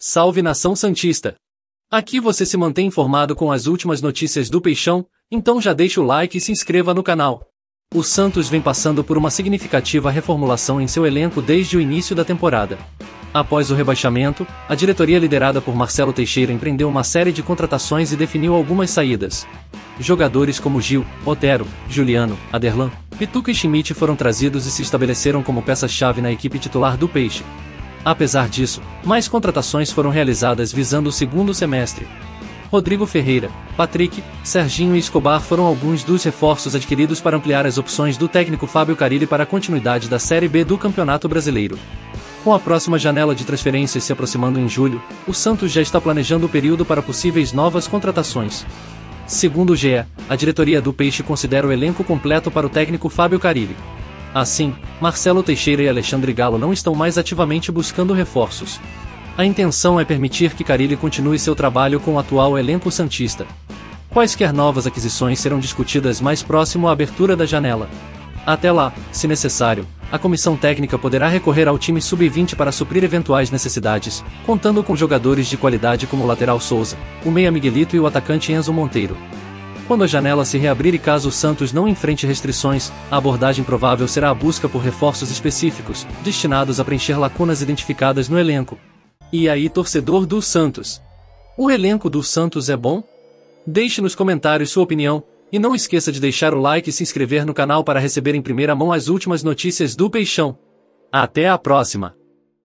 Salve nação Santista! Aqui você se mantém informado com as últimas notícias do Peixão, então já deixa o like e se inscreva no canal. O Santos vem passando por uma significativa reformulação em seu elenco desde o início da temporada. Após o rebaixamento, a diretoria liderada por Marcelo Teixeira empreendeu uma série de contratações e definiu algumas saídas. Jogadores como Gil, Otero, Juliano, Aderlan, Pituca e Schmidt foram trazidos e se estabeleceram como peças-chave na equipe titular do Peixe. Apesar disso, mais contratações foram realizadas visando o segundo semestre. Rodrigo Ferreira, Patrick, Serginho e Escobar foram alguns dos reforços adquiridos para ampliar as opções do técnico Fábio Carilli para a continuidade da Série B do Campeonato Brasileiro. Com a próxima janela de transferências se aproximando em julho, o Santos já está planejando o período para possíveis novas contratações. Segundo o GE, a diretoria do Peixe considera o elenco completo para o técnico Fábio Carilli. Assim, Marcelo Teixeira e Alexandre Galo não estão mais ativamente buscando reforços. A intenção é permitir que Carilli continue seu trabalho com o atual elenco santista. Quaisquer novas aquisições serão discutidas mais próximo à abertura da janela. Até lá, se necessário, a comissão técnica poderá recorrer ao time sub-20 para suprir eventuais necessidades, contando com jogadores de qualidade como o lateral Souza, o meia Miguelito e o atacante Enzo Monteiro. Quando a janela se reabrir e caso o Santos não enfrente restrições, a abordagem provável será a busca por reforços específicos, destinados a preencher lacunas identificadas no elenco. E aí, torcedor do Santos? O elenco do Santos é bom? Deixe nos comentários sua opinião, e não esqueça de deixar o like e se inscrever no canal para receber em primeira mão as últimas notícias do Peixão. Até a próxima!